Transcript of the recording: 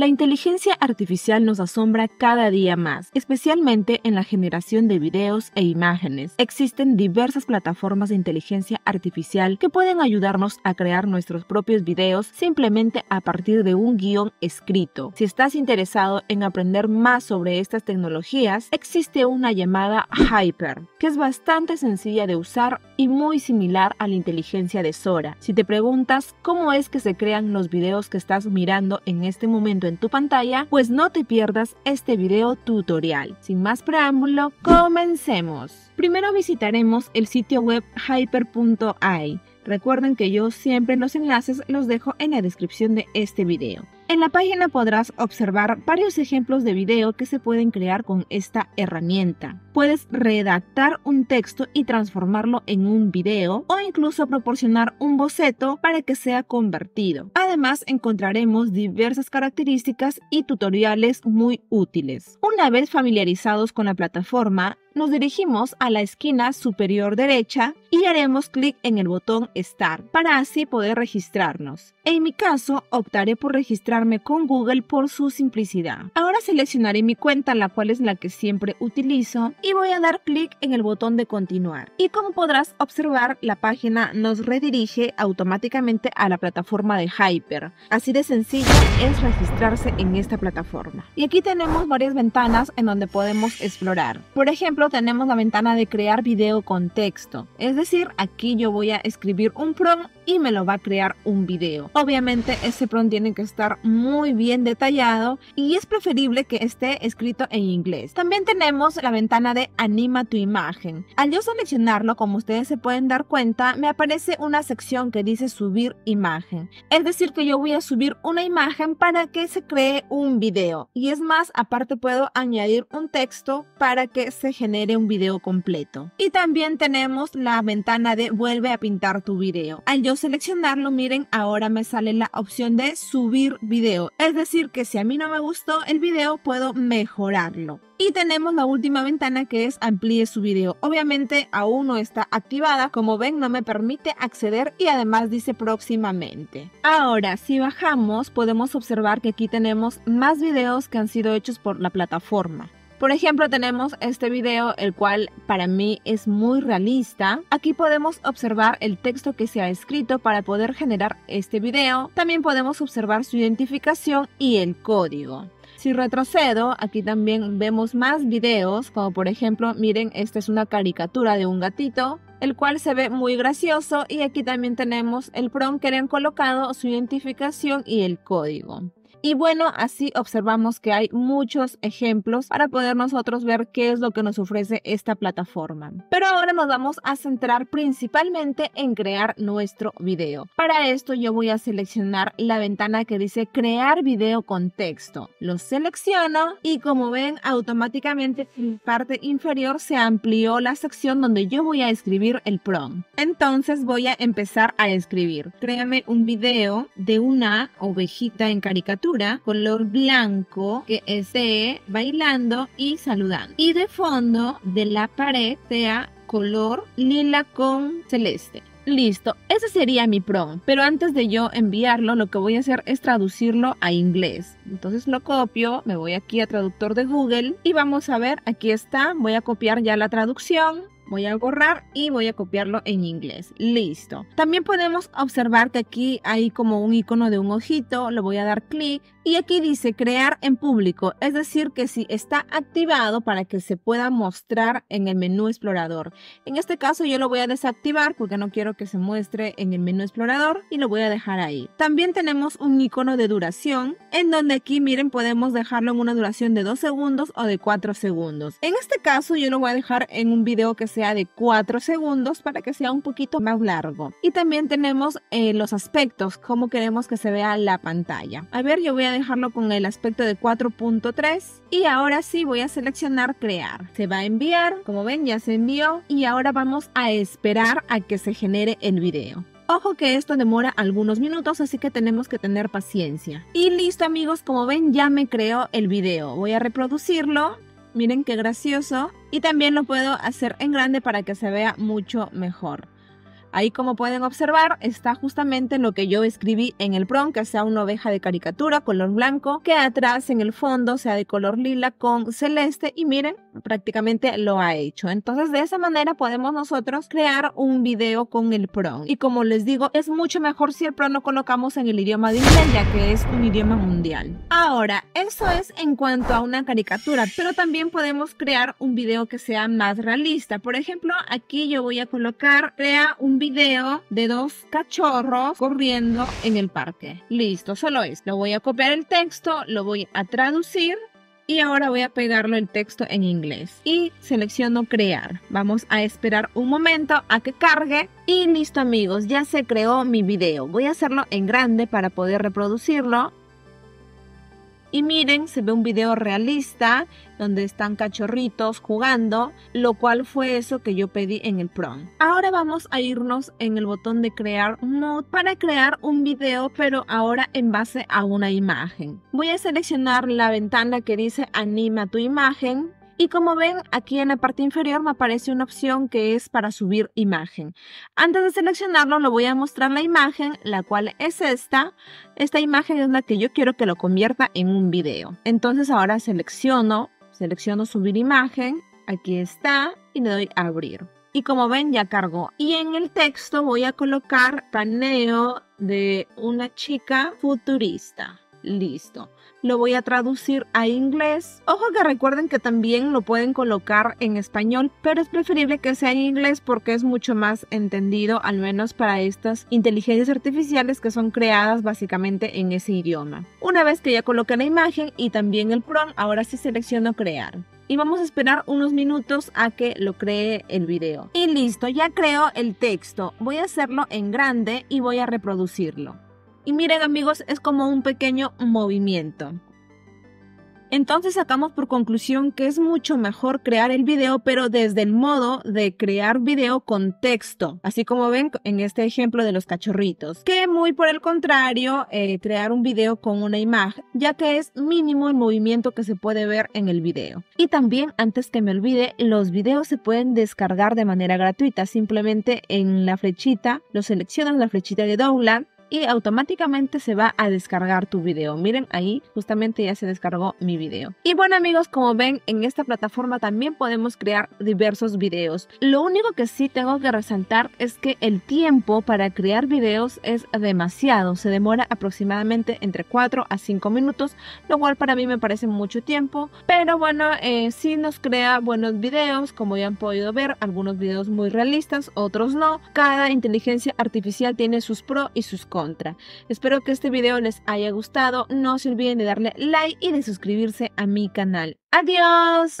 La inteligencia artificial nos asombra cada día más, especialmente en la generación de videos e imágenes. Existen diversas plataformas de inteligencia artificial que pueden ayudarnos a crear nuestros propios videos simplemente a partir de un guion escrito. Si estás interesado en aprender más sobre estas tecnologías, existe una llamada Hyper, que es bastante sencilla de usar y muy similar a la inteligencia de Sora. Si te preguntas cómo es que se crean los videos que estás mirando en este momento en tu pantalla, pues no te pierdas este video tutorial. Sin más preámbulo, comencemos. Primero visitaremos el sitio web hyper.ai. Recuerden que yo siempre los enlaces los dejo en la descripción de este video. En la página podrás observar varios ejemplos de video que se pueden crear con esta herramienta. Puedes redactar un texto y transformarlo en un video o incluso proporcionar un boceto para que sea convertido. Además encontraremos diversas características y tutoriales muy útiles. Una vez familiarizados con la plataforma, nos dirigimos a la esquina superior derecha y haremos clic en el botón Start para así poder registrarnos. En mi caso, optaré por registrarme con Google por su simplicidad. Ahora seleccionaré mi cuenta, la cual es la que siempre utilizo, y voy a dar clic en el botón de continuar. Y como podrás observar, la página nos redirige automáticamente a la plataforma de Hyper. Así de sencillo es registrarse en esta plataforma. Y aquí tenemos varias ventanas en donde podemos explorar. Por ejemplo, tenemos la ventana de crear video con texto. Es decir, aquí yo voy a escribir un prompt y me lo va a crear un video. Obviamente ese prompt tiene que estar muy bien detallado y es preferible que esté escrito en inglés. También tenemos la ventana de anima tu imagen. Al yo seleccionarlo, como ustedes se pueden dar cuenta, me aparece una sección que dice subir imagen. Es decir, que yo voy a subir una imagen para que se cree un video. Y es más, aparte puedo añadir un texto para que se genere un video completo. Y también tenemos la ventana de vuelve a pintar tu video. Al yo seleccionarlo, miren, ahora me sale la opción de subir video. Es decir, que si a mí no me gustó el video, puedo mejorarlo. Y tenemos la última ventana que es amplíe su video. Obviamente aún no está activada, como ven no me permite acceder y además dice próximamente. Ahora si bajamos podemos observar que aquí tenemos más videos que han sido hechos por la plataforma. Por ejemplo, tenemos este video, el cual para mí es muy realista. Aquí podemos observar el texto que se ha escrito para poder generar este video. También podemos observar su identificación y el código. Si retrocedo, aquí también vemos más videos, como por ejemplo, miren, esta es una caricatura de un gatito, el cual se ve muy gracioso y aquí también tenemos el prompt que le han colocado, su identificación y el código. Y bueno, así observamos que hay muchos ejemplos para poder nosotros ver qué es lo que nos ofrece esta plataforma. Pero ahora nos vamos a centrar principalmente en crear nuestro video. Para esto yo voy a seleccionar la ventana que dice crear video con texto. Lo selecciono y como ven automáticamente en parte inferior se amplió la sección donde yo voy a escribir el prompt. Entonces voy a empezar a escribir. Créame un video de una ovejita en caricatura color blanco que esté bailando y saludando. Y de fondo de la pared sea color lila con celeste. Listo, ese sería mi prompt, pero antes de yo enviarlo lo que voy a hacer es traducirlo a inglés. Entonces lo copio, me voy aquí a traductor de Google y vamos a ver, aquí está, voy a copiar ya la traducción Voy a borrar y voy a copiarlo en inglés. Listo. También podemos observar que aquí hay como un icono de un ojito. Le voy a dar clic y aquí dice crear en público. Es decir que si está activado para que se pueda mostrar en el menú explorador. En este caso yo lo voy a desactivar porque no quiero que se muestre en el menú explorador y lo voy a dejar ahí. También tenemos un icono de duración en donde aquí miren podemos dejarlo en una duración de 2 segundos o de 4 segundos. En este caso yo lo voy a dejar en un video que se de 4 segundos para que sea un poquito más largo. Y también tenemos eh, los aspectos, cómo queremos que se vea la pantalla. A ver, yo voy a dejarlo con el aspecto de 4.3 y ahora sí voy a seleccionar crear. Se va a enviar, como ven ya se envió y ahora vamos a esperar a que se genere el video. Ojo que esto demora algunos minutos, así que tenemos que tener paciencia. Y listo amigos, como ven ya me creó el video. Voy a reproducirlo Miren qué gracioso. Y también lo puedo hacer en grande para que se vea mucho mejor. Ahí como pueden observar está justamente lo que yo escribí en el prompt, que sea una oveja de caricatura color blanco, que atrás en el fondo sea de color lila con celeste y miren, prácticamente lo ha hecho. Entonces de esa manera podemos nosotros crear un video con el prompt. Y como les digo, es mucho mejor si el prompt lo colocamos en el idioma de inglés, ya que es un idioma mundial. Ahora, eso es en cuanto a una caricatura, pero también podemos crear un video que sea más realista. Por ejemplo, aquí yo voy a colocar, crea un video de dos cachorros corriendo en el parque. Listo, solo es. Lo voy a copiar el texto, lo voy a traducir y ahora voy a pegarlo el texto en inglés y selecciono crear. Vamos a esperar un momento a que cargue y listo amigos, ya se creó mi video. Voy a hacerlo en grande para poder reproducirlo y miren, se ve un video realista donde están cachorritos jugando, lo cual fue eso que yo pedí en el prom. Ahora vamos a irnos en el botón de crear mod para crear un video, pero ahora en base a una imagen. Voy a seleccionar la ventana que dice anima tu imagen y como ven, aquí en la parte inferior me aparece una opción que es para subir imagen. Antes de seleccionarlo, lo voy a mostrar la imagen, la cual es esta. Esta imagen es la que yo quiero que lo convierta en un video. Entonces ahora selecciono, selecciono subir imagen. Aquí está y le doy a abrir. Y como ven ya cargó. Y en el texto voy a colocar paneo de una chica futurista. Listo. Lo voy a traducir a inglés. Ojo que recuerden que también lo pueden colocar en español, pero es preferible que sea en inglés porque es mucho más entendido, al menos para estas inteligencias artificiales que son creadas básicamente en ese idioma. Una vez que ya coloqué la imagen y también el prompt, ahora sí selecciono crear y vamos a esperar unos minutos a que lo cree el video. Y listo, ya creo el texto. Voy a hacerlo en grande y voy a reproducirlo. Y miren amigos, es como un pequeño movimiento. Entonces sacamos por conclusión que es mucho mejor crear el video, pero desde el modo de crear video con texto, así como ven en este ejemplo de los cachorritos, que muy por el contrario, eh, crear un video con una imagen, ya que es mínimo el movimiento que se puede ver en el video. Y también, antes que me olvide, los videos se pueden descargar de manera gratuita, simplemente en la flechita, lo seleccionas la flechita de download y automáticamente se va a descargar tu video. Miren ahí, justamente ya se descargó mi video. Y bueno amigos, como ven, en esta plataforma también podemos crear diversos videos. Lo único que sí tengo que resaltar es que el tiempo para crear videos es demasiado. Se demora aproximadamente entre 4 a 5 minutos, lo cual para mí me parece mucho tiempo. Pero bueno, eh, sí nos crea buenos videos, como ya han podido ver, algunos videos muy realistas, otros no. Cada inteligencia artificial tiene sus pros y sus contras. Espero que este video les haya gustado. No se olviden de darle like y de suscribirse a mi canal. ¡Adiós!